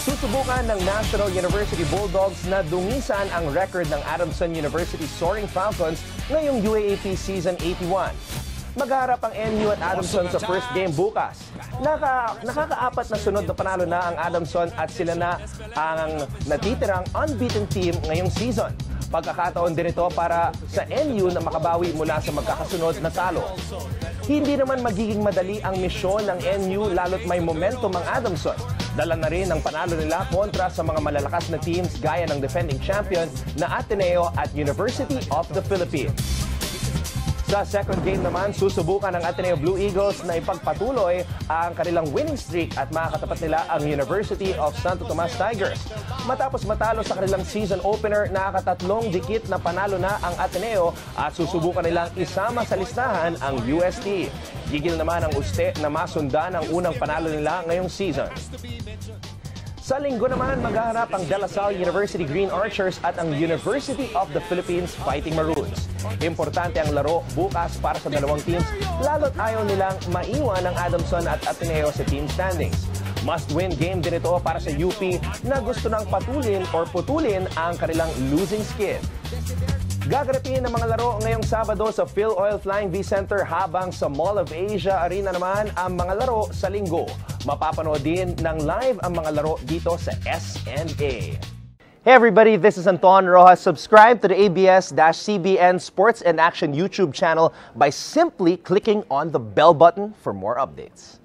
Susubukan ng National University Bulldogs na dungisan ang record ng Adamson University Soaring Falcons ngayong UAAP Season 81. Magharap ang NU at Adamson sa first game bukas. Naka, nakakaapat na sunod na panalo na ang Adamson at sila na ang natitirang unbeaten team ngayong season. Pagkakataon din ito para sa NU na makabawi mula sa magkakasunod na talo. Hindi naman magiging madali ang misyon ng NU lalo't may momentum ang Adamson. Dala na rin ang panalo nila kontra sa mga malalakas na teams gaya ng defending champion na Ateneo at University of the Philippines. Sa second game naman, susubukan ng Ateneo Blue Eagles na ipagpatuloy ang kanilang winning streak at makakatapat nila ang University of Santo Tomas Tigers. Matapos matalo sa kanilang season opener, nakakatatlong dikit na panalo na ang Ateneo at susubukan nilang isama sa listahan ang UST. Gigil naman ang uste na masundan ang unang panalo nila ngayong season. Sa linggo naman, maghaharap ang De La Salle University Green Archers at ang University of the Philippines Fighting Maroons. Importante ang laro bukas para sa dalawang teams, lalo't ayaw nilang maiwan ang Adamson at Ateneo sa team standings. Must-win game din ito para sa UP na gusto nang patulin or putulin ang kanilang losing skid. Gaganapin ang mga laro ngayong Sabado sa Phil Oil Flying V Center habang sa Mall of Asia Arena naman ang mga laro sa linggo. Mapapanood din ng live ang mga laro dito sa SNA. Hey everybody, this is Anton Rojas. Subscribe to the ABS-CBN Sports and Action YouTube channel by simply clicking on the bell button for more updates.